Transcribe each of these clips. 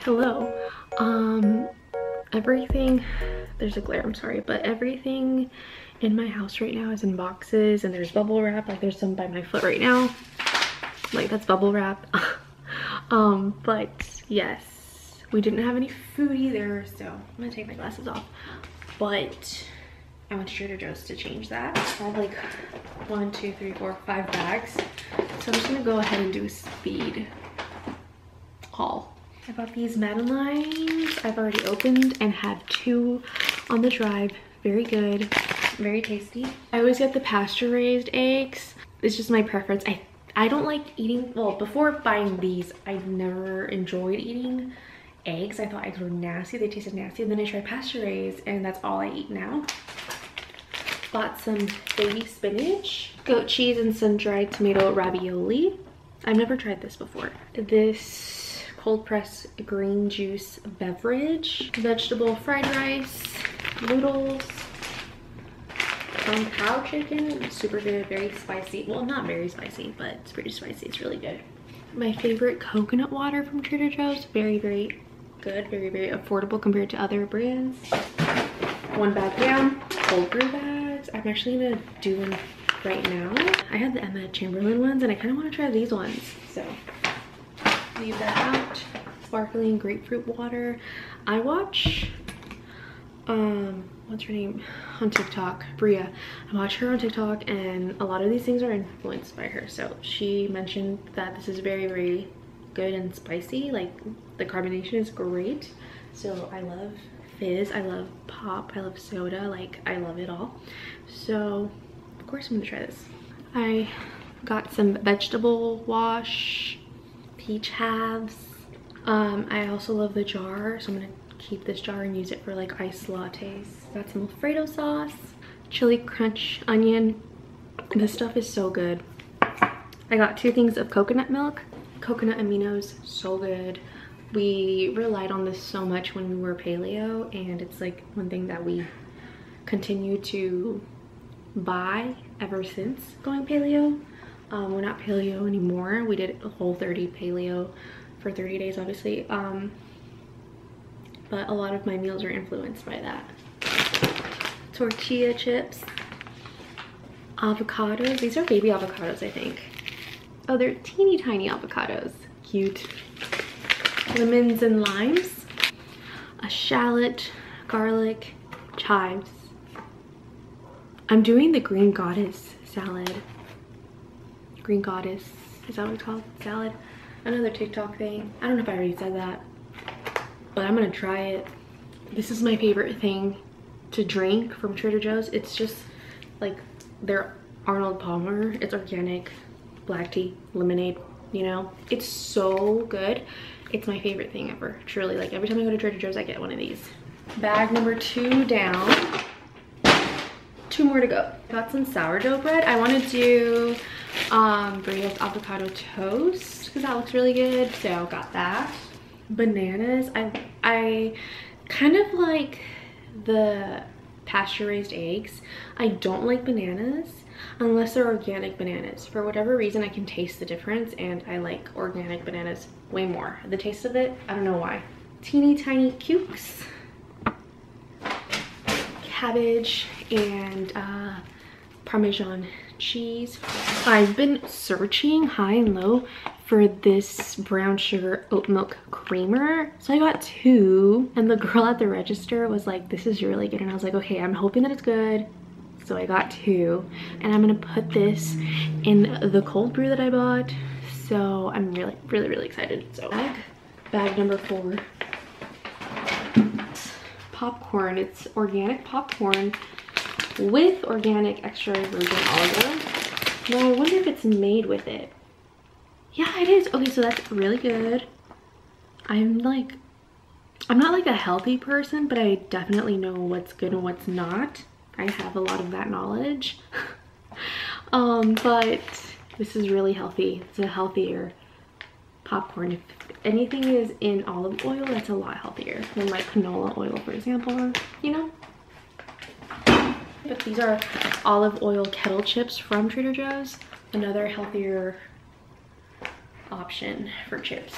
Hello. Um, everything, there's a glare, I'm sorry, but everything in my house right now is in boxes and there's bubble wrap. Like there's some by my foot right now. Like that's bubble wrap. um, but yes, we didn't have any food either. So I'm gonna take my glasses off. But I went to Trader Joe's to change that. I have like one, two, three, four, five bags. So I'm just gonna go ahead and do a speed haul. I bought these Madeleines I've already opened and had two on the drive. Very good, very tasty. I always get the pasture raised eggs. It's just my preference. I, I don't like eating, well, before buying these, I never enjoyed eating eggs. I thought eggs were nasty. They tasted nasty. And then I tried pasture raised and that's all I eat now. Bought some baby spinach, goat cheese, and some dried tomato ravioli. I've never tried this before. This cold pressed green juice beverage, vegetable fried rice, noodles, kung pao chicken, super good, very spicy. Well, not very spicy, but it's pretty spicy, it's really good. My favorite coconut water from Trader Joe's, very, very good, very, very affordable compared to other brands. One bag down, cold brew bags. I'm actually gonna do them right now. I had the Emma Chamberlain ones and I kind of want to try these ones, so leave that out. Sparkling grapefruit water. I watch, um, what's her name? On TikTok, Bria. I watch her on TikTok and a lot of these things are influenced by her. So she mentioned that this is very, very good and spicy. Like the carbonation is great. So I love fizz, I love pop, I love soda, like I love it all. So of course I'm gonna try this. I got some vegetable wash peach halves. Um, I also love the jar, so I'm gonna keep this jar and use it for like iced lattes. Got some Alfredo sauce, chili crunch onion. This stuff is so good. I got two things of coconut milk. Coconut aminos, so good. We relied on this so much when we were paleo and it's like one thing that we continue to buy ever since going paleo. Um, we're not paleo anymore. We did a whole 30 paleo for 30 days, obviously. Um, but a lot of my meals are influenced by that. Tortilla chips, avocados. These are baby avocados, I think. Oh, they're teeny tiny avocados. Cute. Lemons and limes. A shallot, garlic, chives. I'm doing the green goddess salad green goddess is that what it's called? Salad? Another tiktok thing. I don't know if i already said that but i'm gonna try it. This is my favorite thing to drink from trader joe's. It's just like their arnold palmer. It's organic black tea lemonade you know? It's so good. It's my favorite thing ever truly. Like every time i go to trader joe's i get one of these. Bag number two down. Two more to go. Got some sourdough bread. I want to do um, Bria's avocado toast because that looks really good. So got that. Bananas. I, I kind of like the pasture raised eggs. I don't like bananas unless they're organic bananas. For whatever reason, I can taste the difference and I like organic bananas way more. The taste of it, I don't know why. Teeny tiny cukes, cabbage, and uh, Parmesan cheese. I've been searching high and low for this brown sugar oat milk creamer. So I got two and the girl at the register was like, this is really good. And I was like, okay, I'm hoping that it's good. So I got two and I'm gonna put this in the cold brew that I bought. So I'm really, really, really excited. So bag, bag number four. Popcorn, it's organic popcorn with organic extra virgin olive oil. Now I wonder if it's made with it. Yeah, it is. Okay, so that's really good. I'm like, I'm not like a healthy person, but I definitely know what's good and what's not. I have a lot of that knowledge. um, but this is really healthy. It's a healthier popcorn. If anything is in olive oil, that's a lot healthier than like canola oil, for example, you know? But these are olive oil kettle chips from Trader Joe's. Another healthier option for chips.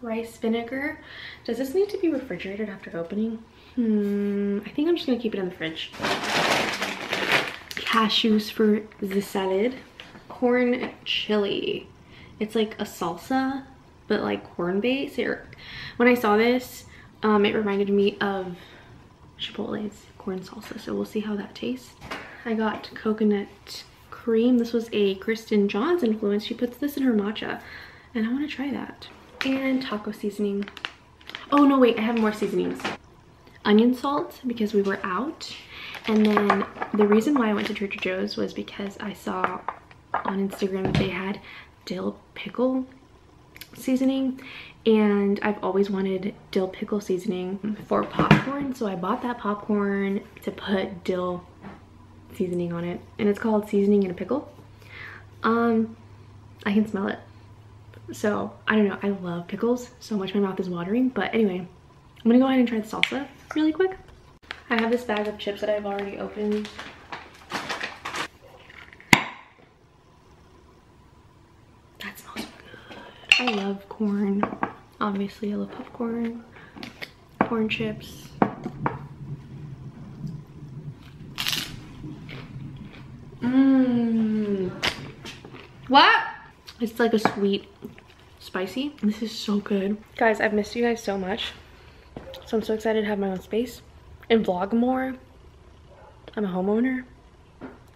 rice vinegar. Does this need to be refrigerated after opening? Hmm, I think I'm just gonna keep it in the fridge. Cashews for the salad. Corn chili. It's like a salsa, but like corn base. when I saw this, um, it reminded me of Chipotle's corn salsa. So we'll see how that tastes. I got coconut cream. This was a Kristen Johns influence. She puts this in her matcha and I want to try that. And taco seasoning. Oh no, wait, I have more seasonings. Onion salt because we were out. And then the reason why I went to Trader Joe's was because I saw on Instagram that they had dill pickle seasoning and I've always wanted dill pickle seasoning for popcorn so I bought that popcorn to put dill seasoning on it and it's called seasoning in a pickle. Um I can smell it. So I don't know I love pickles so much my mouth is watering but anyway I'm gonna go ahead and try the salsa really quick. I have this bag of chips that I've already opened that smells good I love corn obviously I love popcorn corn chips Mmm. What? It's like a sweet, spicy. This is so good. Guys, I've missed you guys so much. So I'm so excited to have my own space and vlog more. I'm a homeowner.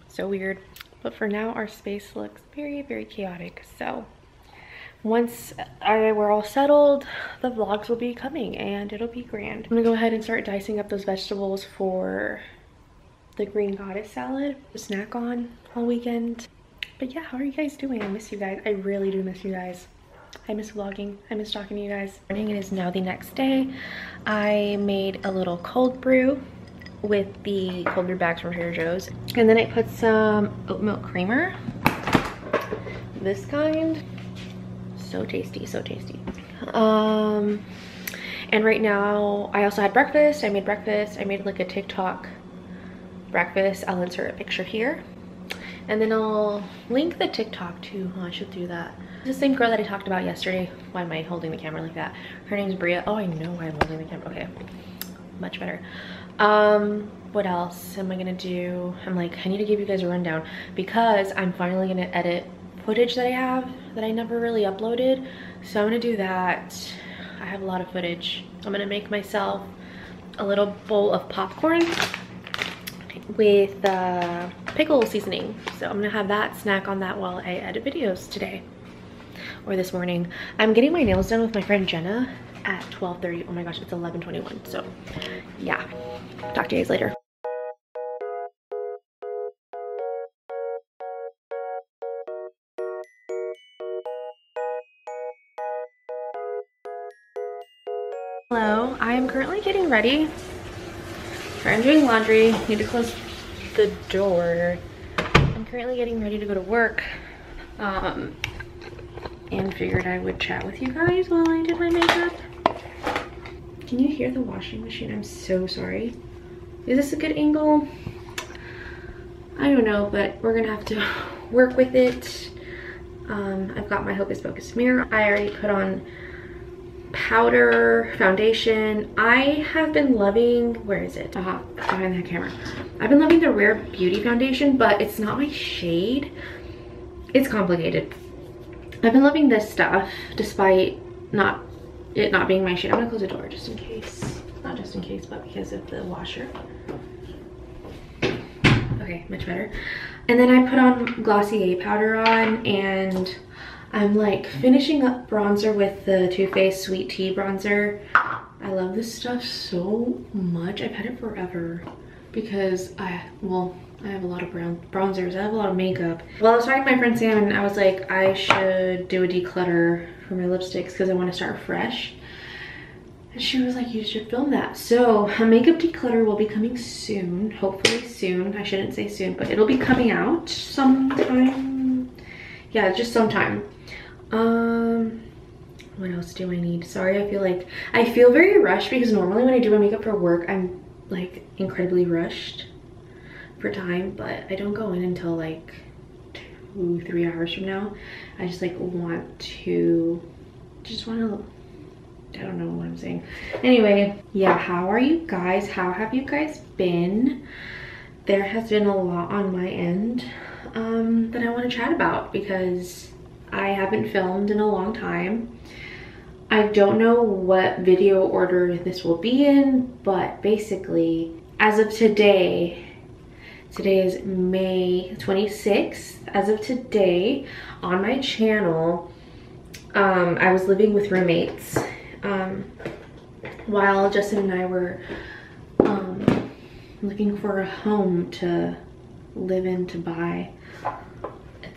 So weird. But for now, our space looks very, very chaotic. So once I, we're all settled, the vlogs will be coming and it'll be grand. I'm gonna go ahead and start dicing up those vegetables for the green goddess salad snack on all weekend. But yeah, how are you guys doing? I miss you guys. I really do miss you guys. I miss vlogging. I miss talking to you guys. Morning, it is now the next day. I made a little cold brew with the cold brew bags from Trader Joe's. And then I put some oat milk creamer. This kind. So tasty, so tasty. Um, and right now, I also had breakfast. I made breakfast. I made like a TikTok breakfast. I'll insert a picture here. And then I'll link the TikTok too. Oh, I should do that. The same girl that I talked about yesterday. Why am I holding the camera like that? Her name's Bria. Oh, I know why I'm holding the camera. Okay, much better. Um, what else am I gonna do? I'm like, I need to give you guys a rundown because I'm finally gonna edit footage that I have that I never really uploaded. So I'm gonna do that. I have a lot of footage. I'm gonna make myself a little bowl of popcorn with uh, pickle seasoning. So I'm gonna have that snack on that while I edit videos today or this morning. I'm getting my nails done with my friend Jenna at 12.30. Oh my gosh, it's 11.21. So yeah, talk to you guys later. I am currently getting ready I'm doing laundry. Need to close the door. I'm currently getting ready to go to work. Um, and figured I would chat with you guys while I did my makeup. Can you hear the washing machine? I'm so sorry. Is this a good angle? I don't know, but we're gonna have to work with it. Um, I've got my Hocus Pocus mirror. I already put on powder foundation. I have been loving where is it? Uh -huh, behind the camera. I've been loving the rare beauty foundation but it's not my shade. It's complicated. I've been loving this stuff despite not it not being my shade. I'm gonna close the door just in case. Not just in case but because of the washer. Okay much better. And then i put on glossier powder on and I'm like finishing up bronzer with the Too Faced Sweet Tea bronzer. I love this stuff so much. I've had it forever because I, well, I have a lot of brown bronzers. I have a lot of makeup. Well, I was talking to my friend Sam and I was like, I should do a declutter for my lipsticks because I want to start fresh. And she was like, you should film that. So a makeup declutter will be coming soon, hopefully soon. I shouldn't say soon, but it'll be coming out sometime. Yeah, just sometime. Um, what else do I need? Sorry, I feel like, I feel very rushed because normally when I do my makeup for work, I'm like incredibly rushed for time, but I don't go in until like two, three hours from now. I just like want to, just want to I don't know what I'm saying. Anyway, yeah, how are you guys? How have you guys been? There has been a lot on my end um, that I want to chat about because I haven't filmed in a long time. I don't know what video order this will be in, but basically, as of today, today is May 26th. As of today, on my channel, um, I was living with roommates um, while Justin and I were um, looking for a home to live in, to buy,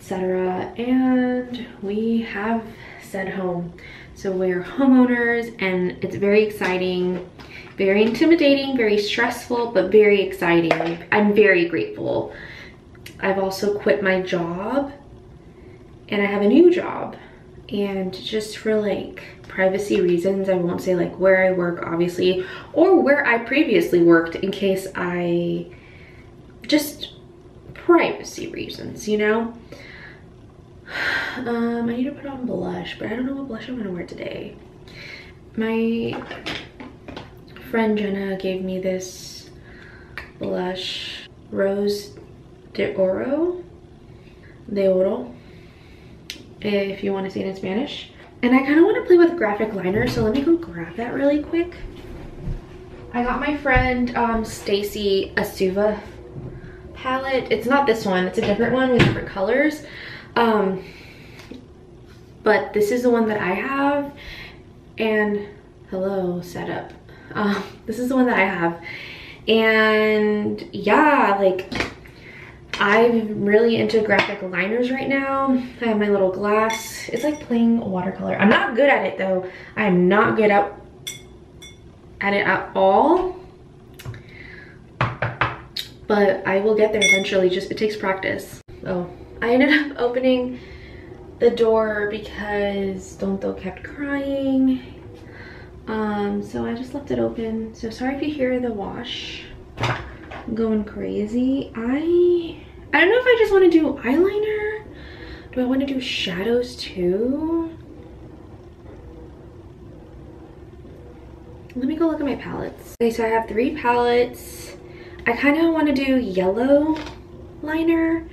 etc. And we have said home. So we're homeowners and it's very exciting, very intimidating, very stressful, but very exciting. I'm very grateful. I've also quit my job and I have a new job. And just for like privacy reasons, I won't say like where I work, obviously, or where I previously worked in case I just privacy reasons, you know? Um, I need to put on blush, but I don't know what blush I'm gonna wear today. My friend Jenna gave me this blush, Rose de Oro, de Oro, if you wanna say it in Spanish. And I kinda wanna play with graphic liner, so let me go grab that really quick. I got my friend um, Stacy Asuva palette. It's not this one, it's a different one with different colors. Um, but this is the one that I have and hello setup. Um, this is the one that I have and yeah, like I'm really into graphic liners right now. I have my little glass. It's like playing watercolor. I'm not good at it though. I'm not good at, at it at all. But I will get there eventually, just it takes practice. Oh, I ended up opening the door because Donto kept crying. Um, so I just left it open. So sorry if you hear the wash going crazy. I I don't know if I just want to do eyeliner. Do I want to do shadows too? Let me go look at my palettes. Okay, so I have three palettes. I kind of want to do yellow liner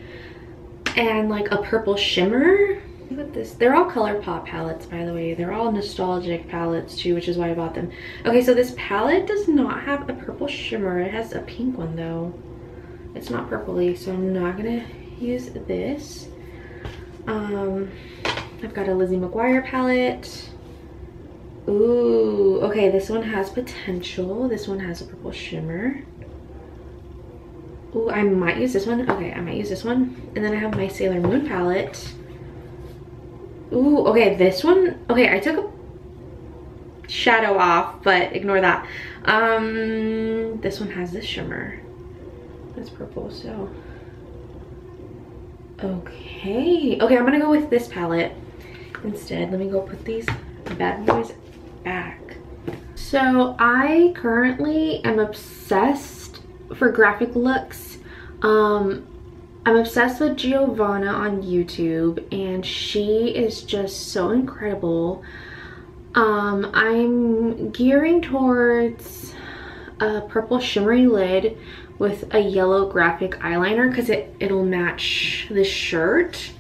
and like a purple shimmer. Look at this. They're all ColourPop palettes, by the way. They're all nostalgic palettes too, which is why I bought them. Okay, so this palette does not have a purple shimmer. It has a pink one though. It's not purpley, so I'm not gonna use this. Um, I've got a Lizzie McGuire palette. Ooh, okay, this one has potential. This one has a purple shimmer. Ooh, I might use this one. Okay, I might use this one. And then I have my Sailor Moon palette. Ooh, okay, this one. Okay, I took a shadow off, but ignore that. Um, this one has this shimmer. That's purple, so. Okay. Okay, I'm gonna go with this palette instead. Let me go put these bad boys back. So I currently am obsessed for graphic looks. Um, I'm obsessed with Giovanna on YouTube and she is just so incredible. Um, I'm gearing towards a purple shimmery lid with a yellow graphic eyeliner because it, it'll match the shirt.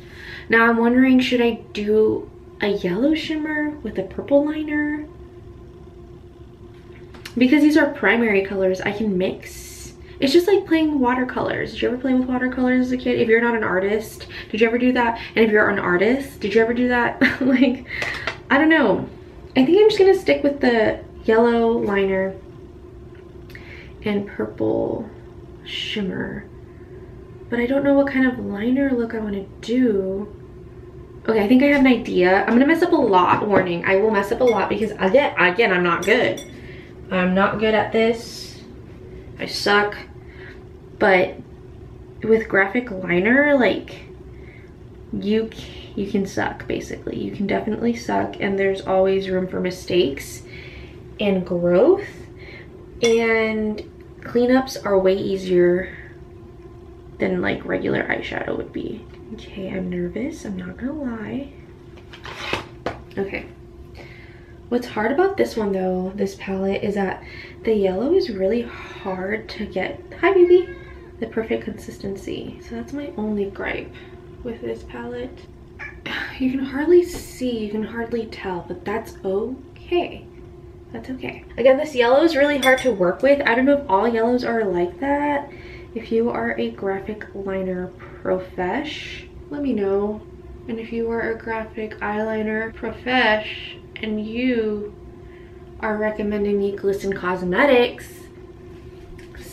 Now I'm wondering, should I do a yellow shimmer with a purple liner? Because these are primary colors, I can mix. It's just like playing watercolors. Did you ever play with watercolors as a kid? If you're not an artist, did you ever do that? And if you're an artist, did you ever do that? like, I don't know. I think I'm just gonna stick with the yellow liner and purple shimmer. But I don't know what kind of liner look I want to do. Okay, I think I have an idea. I'm gonna mess up a lot, warning. I will mess up a lot because again, again, I'm not good. I'm not good at this. I suck. But with graphic liner, like you you can suck basically. You can definitely suck and there's always room for mistakes and growth. And cleanups are way easier than like regular eyeshadow would be. Okay, I'm nervous, I'm not gonna lie. Okay. What's hard about this one though, this palette, is that the yellow is really hard to get, hi baby, the perfect consistency. So that's my only gripe with this palette. You can hardly see, you can hardly tell, but that's okay. That's okay. Again, this yellow is really hard to work with. I don't know if all yellows are like that. If you are a graphic liner profesh, let me know. And if you are a graphic eyeliner profesh and you are recommending me Glisten Cosmetics,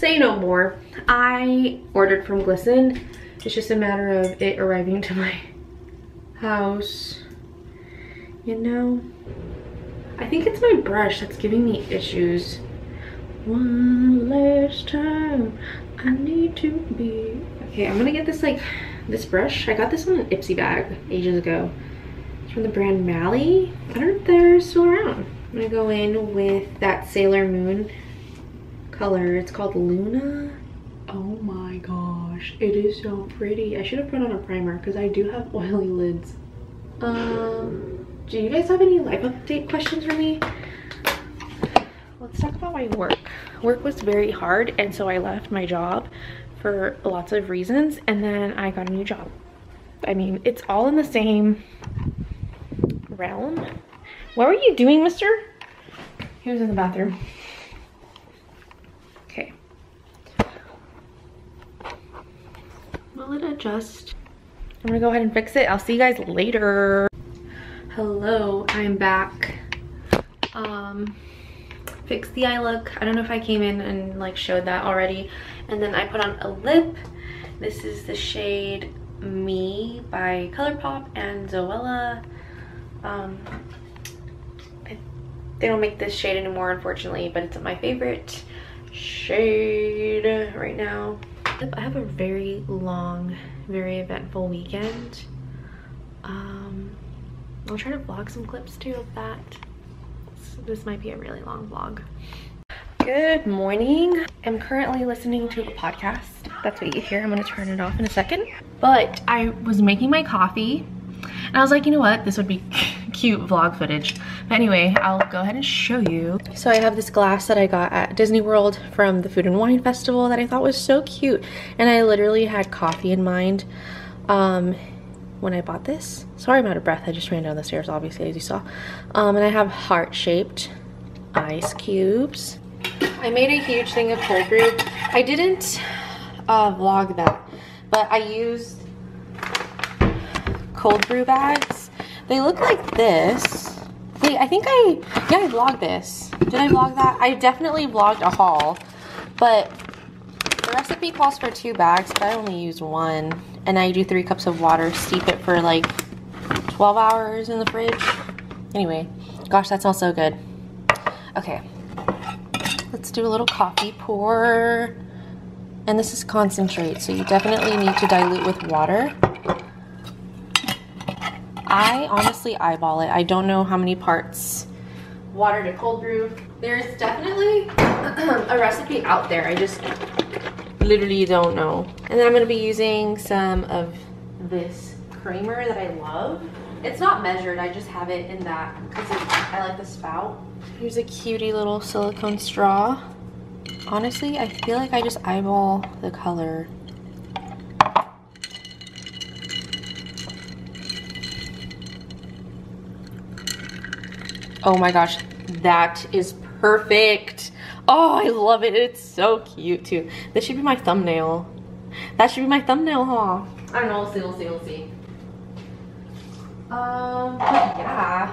say no more. I ordered from Glisten. It's just a matter of it arriving to my house. You know, I think it's my brush that's giving me issues. One last time, I need to be. Okay, I'm gonna get this like, this brush. I got this on an Ipsy bag ages ago. It's from the brand Mally. I don't know if they're still around. I'm gonna go in with that Sailor Moon color. It's called Luna. Oh my gosh, it is so pretty. I should have put on a primer because I do have oily lids. Um, do you guys have any life update questions for me? Let's talk about my work. Work was very hard and so I left my job for lots of reasons and then I got a new job. I mean, it's all in the same realm. What were you doing, mister? He was in the bathroom. Okay. Will it adjust? I'm gonna go ahead and fix it. I'll see you guys later. Hello, I'm back. Um, fixed the eye look. I don't know if I came in and like showed that already. And then I put on a lip. This is the shade Me by ColourPop and Zoella. Um, I, they don't make this shade anymore, unfortunately, but it's my favorite shade right now. I have a very long, very eventful weekend. Um, I'll try to vlog some clips too of that. This might be a really long vlog. Good morning. I'm currently listening to a podcast. That's what you hear. I'm gonna turn it off in a second. But I was making my coffee and I was like, you know what? This would be cute vlog footage. But anyway, I'll go ahead and show you. So I have this glass that I got at Disney World from the Food and Wine Festival that I thought was so cute. And I literally had coffee in mind um, when I bought this. Sorry I'm out of breath. I just ran down the stairs, obviously, as you saw. Um, and I have heart-shaped ice cubes. I made a huge thing of cold brew. I didn't uh, vlog that, but I used cold brew bags. They look like this. Wait, I think I, yeah, I vlogged this. Did I vlog that? I definitely vlogged a haul, but the recipe calls for two bags, but I only used one. And I do three cups of water, steep it for like 12 hours in the fridge. Anyway, gosh, that smells so good. Okay, let's do a little coffee pour. And this is concentrate, so you definitely need to dilute with water. I honestly eyeball it. I don't know how many parts water to cold brew. There's definitely a recipe out there. I just literally don't know. And then I'm gonna be using some of this creamer that I love. It's not measured, I just have it in that because I like the spout. Here's a cutie little silicone straw. Honestly, I feel like I just eyeball the color Oh my gosh, that is perfect. Oh, I love it. It's so cute too. This should be my thumbnail. That should be my thumbnail, huh? I don't know, we'll see, we'll see, we'll see. Um, but yeah.